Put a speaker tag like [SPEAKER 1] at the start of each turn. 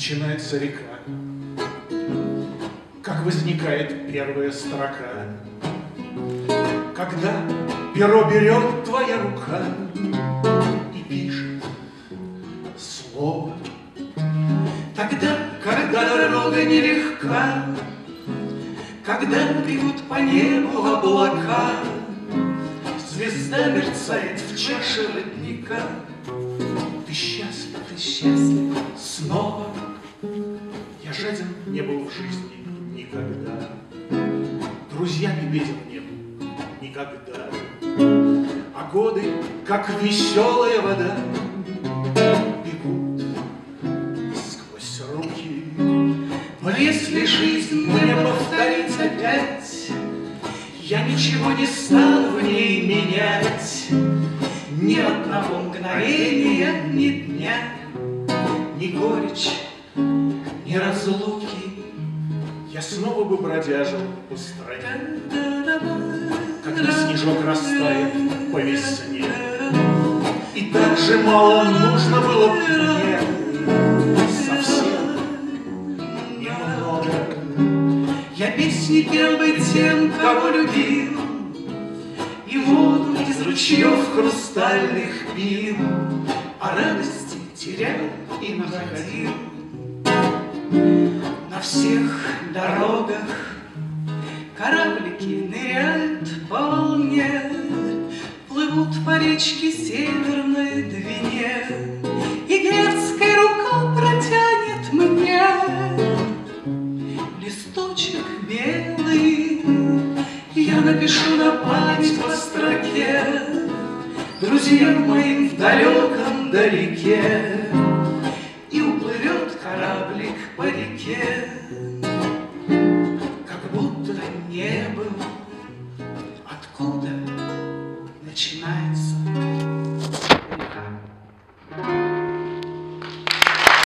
[SPEAKER 1] начинается река, как возникает первая строка, когда перо берет твоя рука и пишет слово. Тогда, когда дорога нелегка, когда бегут по небу облака, Звезда мерцает в чаше родника, Ты счастлив, ты счастлив снова. Я жаден не был в жизни никогда, Друзьями беден не был никогда, А годы, как веселая вода, бегут сквозь руки. Но если жизнь мне повторить опять, Я ничего не стану в ней менять. Ни одного мгновения, ни дня, Ни горечь, ни разлуки. Я снова бы бродяжил по стране, Когда снежок растает по весне. И так же мало нужно было бы мне совсем немного. Я песни пел бы тем, кого любил, И воду из ручьев хрустальных пил, А радости терял и находил. На всех дорогах кораблики ныряют по волне, Плывут по речке Северной Двине, И дерзкая рука протянет мне листочек белый. Я напишу на память по строке Друзьям моим в далеком далеке, when you can.